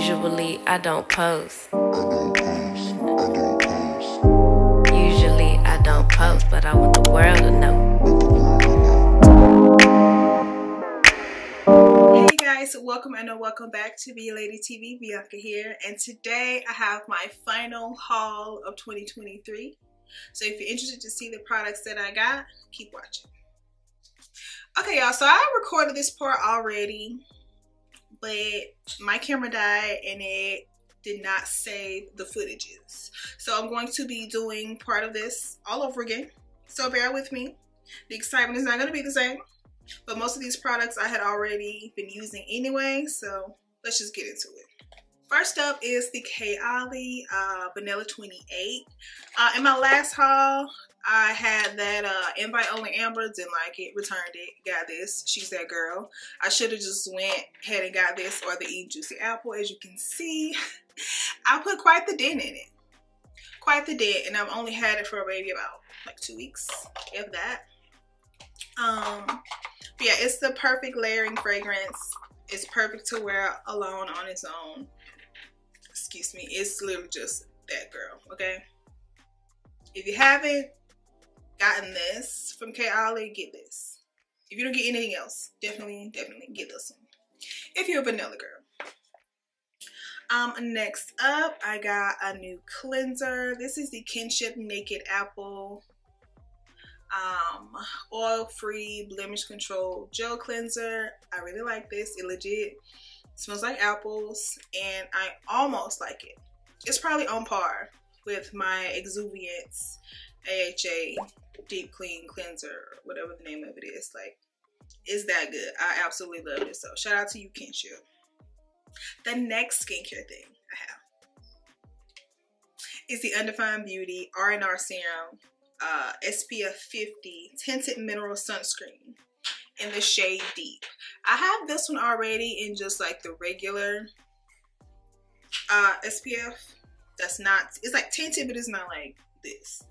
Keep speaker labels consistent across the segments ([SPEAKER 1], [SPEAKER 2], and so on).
[SPEAKER 1] Usually I don't post. Usually I don't post, but I want the world to know.
[SPEAKER 2] Hey guys, welcome and welcome back to Bia Lady TV. Bianca here, and today I have my final haul of 2023. So if you're interested to see the products that I got, keep watching. Okay, y'all, so I recorded this part already, but my camera died and it did not save the footages. So I'm going to be doing part of this all over again. So bear with me. The excitement is not going to be the same, but most of these products I had already been using anyway, so let's just get into it. First up is the Kayali uh, Vanilla 28. Uh, in my last haul, I had that uh, invite only Amber, didn't like it, returned it, got this. She's that girl. I should have just went ahead and got this or the Eden Juicy Apple. As you can see, I put quite the dent in it. Quite the dent, and I've only had it for maybe about like two weeks, if that. Um, yeah, it's the perfect layering fragrance. It's perfect to wear alone on its own excuse me, it's literally just that girl, okay? If you haven't gotten this from Kayali, get this. If you don't get anything else, definitely, definitely get this one. If you're a vanilla girl. Um, next up, I got a new cleanser. This is the Kinship Naked Apple um, oil-free blemish control gel cleanser. I really like this. It legit smells like apples and I almost like it. It's probably on par with my Exuviance AHA Deep Clean Cleanser, whatever the name of it is. Like, is that good. I absolutely love it. So shout out to you, Kinship. The next skincare thing I have is the Undefined Beauty R&R Serum uh, SPF 50 Tinted Mineral Sunscreen in the shade Deep. I have this one already in just like the regular uh, SPF. That's not, it's like tinted, but it's not like this.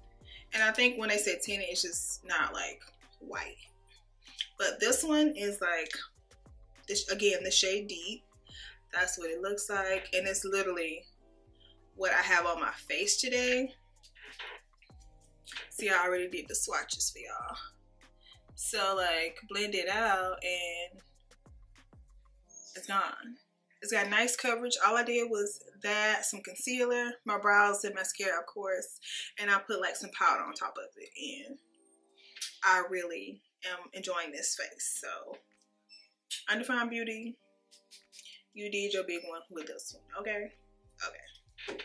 [SPEAKER 2] And I think when they say tinted, it's just not like white. But this one is like, this, again, the shade Deep. That's what it looks like. And it's literally what I have on my face today. See, I already did the swatches for y'all. So like blend it out and it's gone. It's got nice coverage. All I did was that, some concealer, my brows and mascara of course, and I put like some powder on top of it and I really am enjoying this face. So Undefined Beauty, you did your big one with this one, okay? Okay.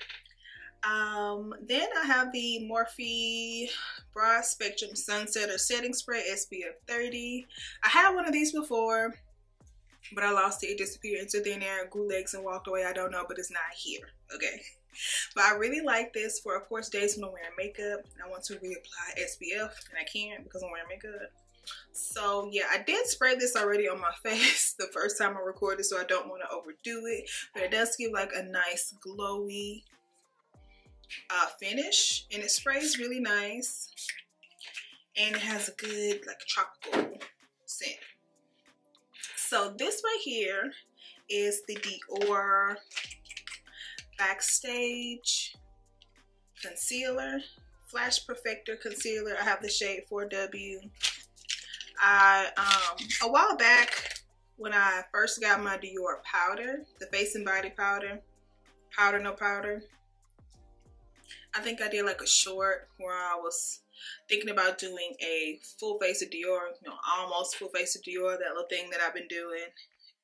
[SPEAKER 2] Um, then I have the Morphe Broad Spectrum Sunsetter Setting Spray SPF 30. I had one of these before, but I lost it. It disappeared into thin air, grew legs and walked away. I don't know, but it's not here, okay? But I really like this for, of course, days when I'm wearing makeup. and I want to reapply SPF, and I can't because I'm wearing makeup. So yeah, I did spray this already on my face the first time I recorded, so I don't want to overdo it. But it does give like a nice glowy uh, finish and it sprays really nice and it has a good like tropical scent. So this right here is the Dior Backstage Concealer, Flash Perfector Concealer. I have the shade 4W. I, um, a while back when I first got my Dior powder, the face and body powder, powder no powder, I think I did like a short where I was thinking about doing a full face of Dior, you know, almost full face of Dior, that little thing that I've been doing.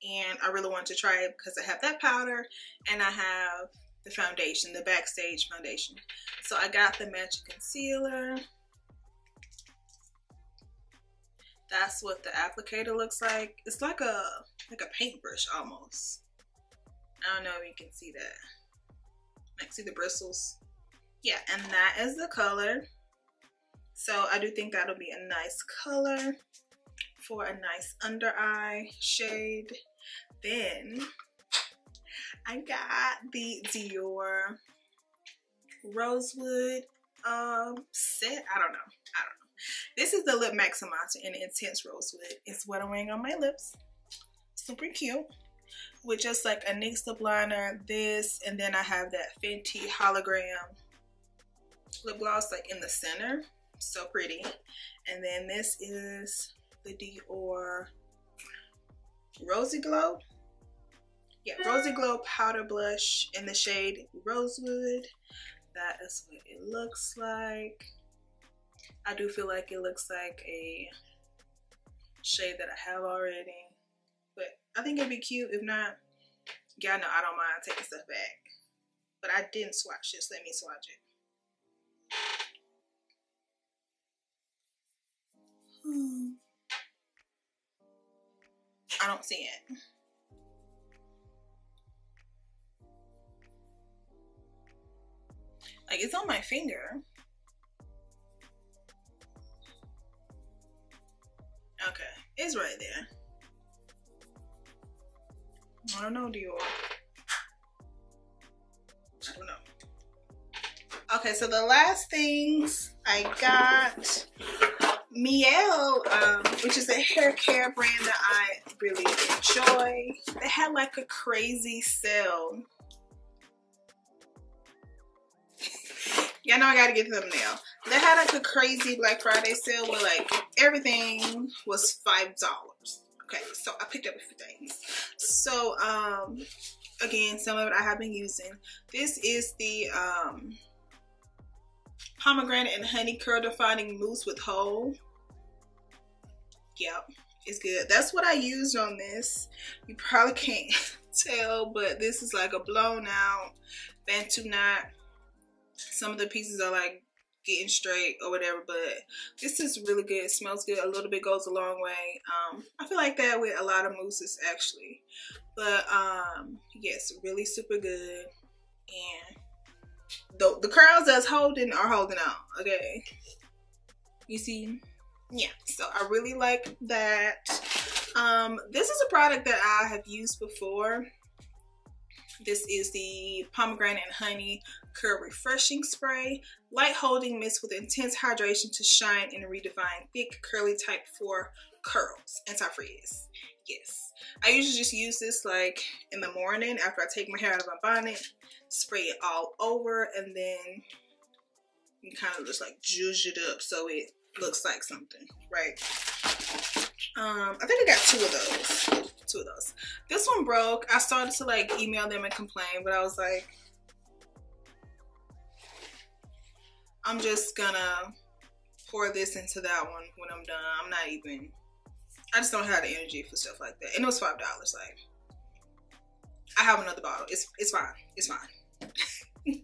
[SPEAKER 2] And I really wanted to try it because I have that powder and I have the foundation, the Backstage foundation. So I got the matching concealer. That's what the applicator looks like. It's like a like a paintbrush almost. I don't know if you can see that. Like see the bristles? Yeah and that is the color. So I do think that'll be a nice color for a nice under eye shade. Then I got the Dior Rosewood um, set. I don't know. I don't know. This is the lip maximizer in intense rosewood. It's what I'm wearing on my lips. Super cute. With just like a NYX lip liner, this, and then I have that Fenty hologram lip gloss like in the center. So pretty. And then this is the Dior Rosy Glow. Yeah, Rosy Glow Powder Blush in the shade Rosewood. That is what it looks like. I do feel like it looks like a shade that I have already. But I think it'd be cute. If not, y'all know I don't mind taking stuff back. But I didn't swatch this. Let me swatch it. Hmm. I don't see it. Like it's on my finger. Okay, it's right there. I don't know, Dior. I don't know. Okay, so the last things I got Mielle, um, which is a hair care brand that I really enjoy. They had like a crazy sale. Y'all know I gotta get them now. They had like a crazy Black Friday sale where like everything was five dollars. Okay, so I picked up a few things. So um again, some of it I have been using. This is the um pomegranate and honey curl defining mousse with whole. Yep, it's good. That's what I used on this. You probably can't tell, but this is like a blown out Bantu knot. Some of the pieces are like getting straight or whatever, but this is really good. It smells good. A little bit goes a long way. Um, I feel like that with a lot of mousses actually. But um, yes, really super good. And the the curls that's holding are holding out. Okay, you see, yeah. So I really like that. Um, this is a product that I have used before. This is the pomegranate and honey curl refreshing spray, light holding mist with intense hydration to shine and redefine thick curly type four curls, anti-frizz. Yes, I usually just use this like in the morning after I take my hair out of my bonnet spray it all over and then you kind of just like juice it up so it looks like something, right? Um, I think I got two of those. Two of those. This one broke. I started to like email them and complain, but I was like, I'm just gonna pour this into that one when I'm done. I'm not even, I just don't have the energy for stuff like that. And it was $5. Like, I have another bottle. It's, it's fine. It's fine.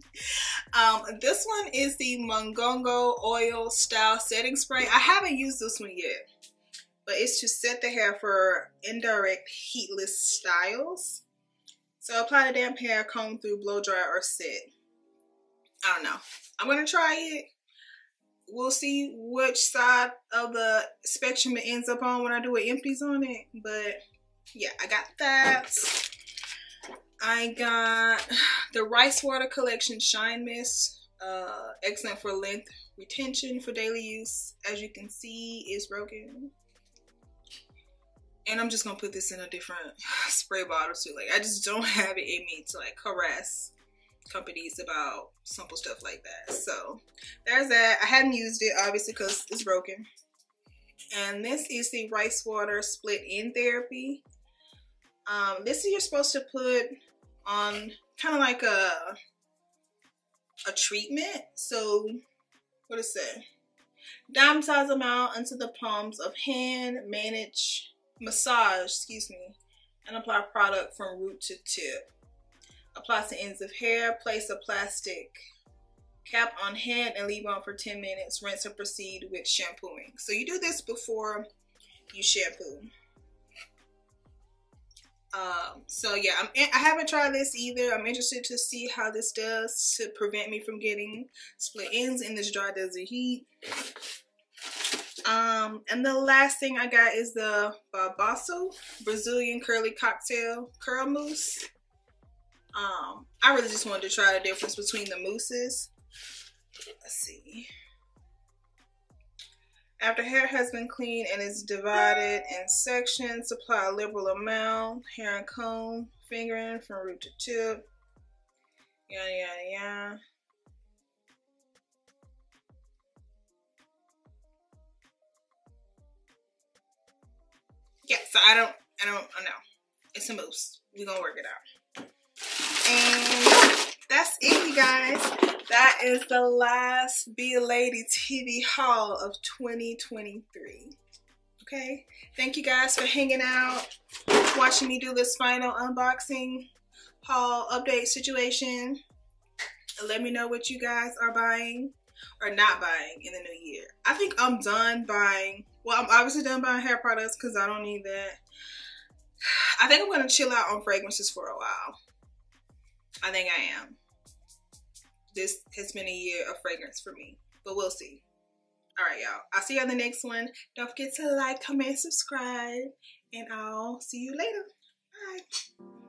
[SPEAKER 2] um, this one is the Mongongo Oil Style Setting Spray. I haven't used this one yet, but it's to set the hair for indirect heatless styles. So apply the damp hair, comb through, blow dry, or set. I don't know. I'm to try it. We'll see which side of the spectrum it ends up on when I do it empties on it. But yeah, I got that. I got the Rice Water Collection Shine Mist. Uh, excellent for length retention for daily use. As you can see, it's broken. And I'm just gonna put this in a different spray bottle too. Like I just don't have it in me to like harass companies about simple stuff like that. So there's that. I hadn't used it obviously because it's broken. And this is the Rice Water Split End Therapy. Um, this is you're supposed to put on kind of like a a treatment. So what is it? Dime size amount into the palms of hand, manage, massage, excuse me, and apply product from root to tip. Apply to ends of hair, place a plastic cap on head and leave on for 10 minutes. Rinse and proceed with shampooing. So you do this before you shampoo. Um, so yeah, I'm, I haven't tried this either. I'm interested to see how this does to prevent me from getting split ends in this dry desert heat. Um, and the last thing I got is the Babassu Brazilian Curly Cocktail Curl Mousse. Um, I really just wanted to try the difference between the mousses. Let's see. After hair has been cleaned and is divided in sections, apply a liberal amount, hair and comb, fingering from root to tip. Yada yada yada. Yeah, so I don't, I don't, I know. It's a mousse. We're gonna work it out. And that's it, you guys. That is the last Be a Lady TV haul of 2023. Okay, thank you guys for hanging out, watching me do this final unboxing haul update situation. Let me know what you guys are buying or not buying in the new year. I think I'm done buying, well, I'm obviously done buying hair products because I don't need that. I think I'm going to chill out on fragrances for a while. I think I am. This has been a year of fragrance for me, but we'll see. All right, y'all. I'll see you on the next one. Don't forget to like, comment, subscribe, and I'll see you later. Bye.